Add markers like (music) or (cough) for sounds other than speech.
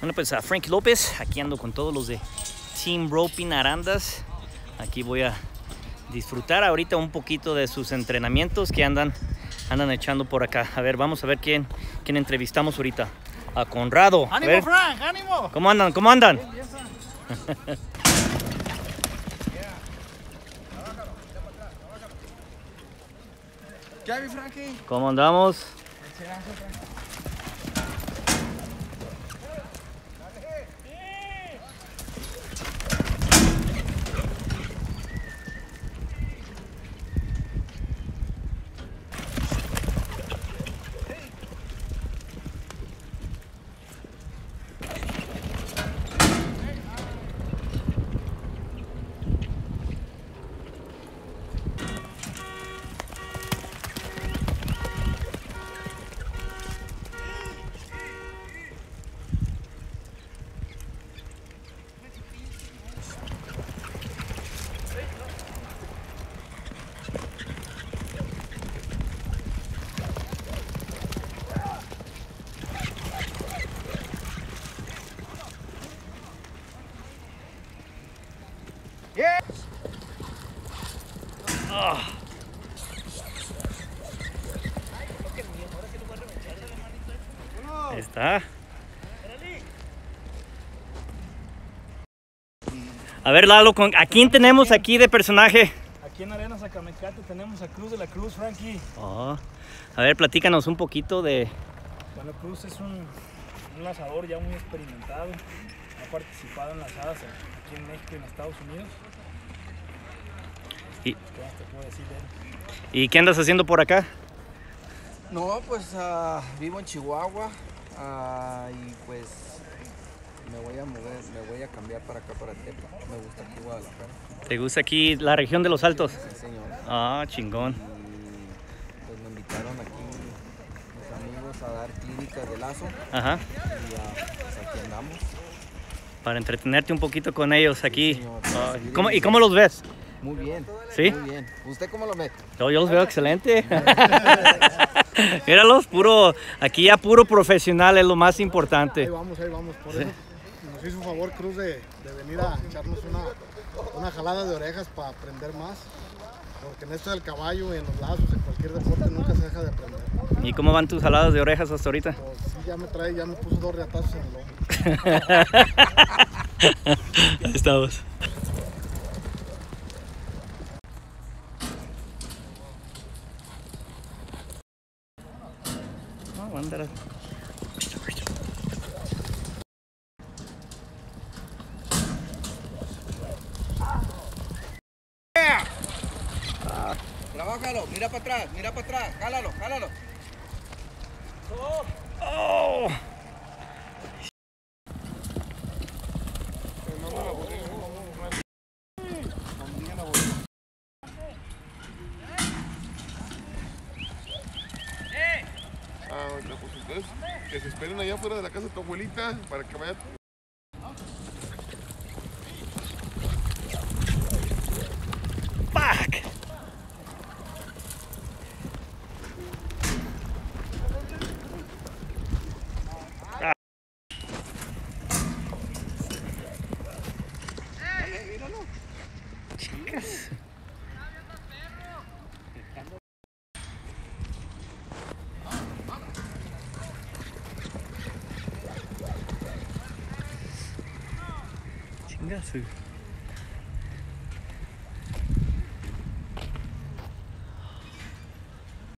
Bueno, pues a Frankie López, aquí ando con todos los de Team Roping Arandas. Aquí voy a disfrutar ahorita un poquito de sus entrenamientos que andan, andan echando por acá. A ver, vamos a ver quién, quién entrevistamos ahorita. A Conrado. A ¡Ánimo, ver, Frank! ¡Ánimo! ¿Cómo andan? ¿Cómo andan? ¿Qué hay, Frankie? ¿Cómo andamos? Ahí está. A ver, Lalo, ¿con- ¿a quién tenemos aquí de personaje? Aquí en Arenas Acamecate tenemos a Cruz de la Cruz, Frankie. Oh, A ver, platícanos un poquito de... Bueno, Cruz es un, un lanzador ya muy experimentado. Participado en lanzadas aquí en México y en Estados Unidos. ¿Y, ¿Qué más te puedo decir de él? y qué andas haciendo por acá? No, pues ah, vivo en Chihuahua ah, y pues me voy a mover, me voy a cambiar para acá, para Tepa. Me gusta aquí Guadalajara. ¿Te gusta aquí la región de los Altos? Sí, señor. Ah, chingón. Y pues me invitaron aquí mis amigos a dar clínicas de lazo Ajá. y ah, pues aquí andamos. Para entretenerte un poquito con ellos aquí. señor. Ah, ¿cómo- ¿Y cómo los ves? Muy bien. ¿Sí? Muy bien. ¿Usted cómo lo ve? Yo, yo los veo excelente. (laughs) Míralos, puro, aquí ya puro profesional es lo más Ahí importante. vamos, ahí vamos. Por eso nos hizo un favor Cruz de, de venir a echarnos una, una jalada de orejas para aprender más. Porque en esto del caballo, en los lazos, en cualquier deporte nunca se deja de aprender. ¿Y cómo van tus jaladas de orejas hasta ahorita? Pues sí, ya me trae, ya me puso dos reatazos en el hombro. (laughs) Ahí estamos. Andar. Trabájalo, mira para atrás, mira para atrás, jálalo, jálalo. Oh. Ah, pues entonces que se esperen allá afuera de la casa tu abuelita para que vaya. Engraçado.